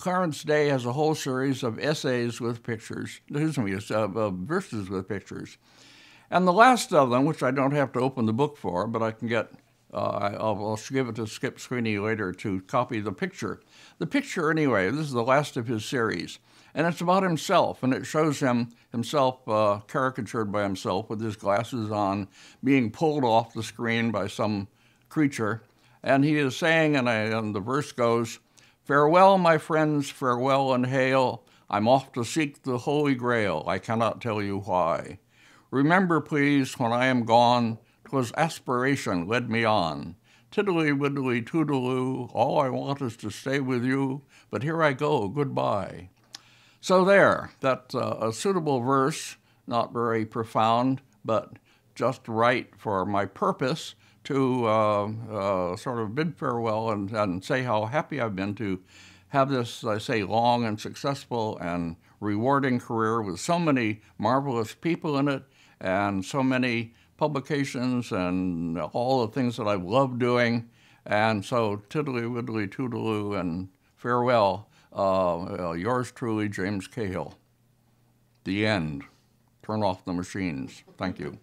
Clarence Day has a whole series of essays with pictures, excuse me, uh, verses with pictures. And the last of them, which I don't have to open the book for, but I can get, uh, I'll, I'll, give it to Skip Sweeney later to copy the picture. The picture, anyway, this is the last of his series. And it's about himself, and it shows him himself uh, caricatured by himself with his glasses on, being pulled off the screen by some creature. And he is saying, and, I, and the verse goes, Farewell, my friends, farewell and hail. I'm off to seek the Holy Grail. I cannot tell you why. Remember, please, when I am gone, 'twas aspiration led me on. Tiddly widdly toodaloo, all I want is to stay with you, but here I go, goodbye. So there, that's uh, a suitable verse, not very profound, but just right for my purpose to uh, uh, sort of bid farewell and, and say how happy I've been to have this, I say, long and successful and rewarding career with so many marvelous people in it and so many publications and all the things that I've loved doing. And so, tiddly widdly toodaloo and farewell. Uh, uh, yours truly, James Cahill. The end. Turn off the machines. Thank you.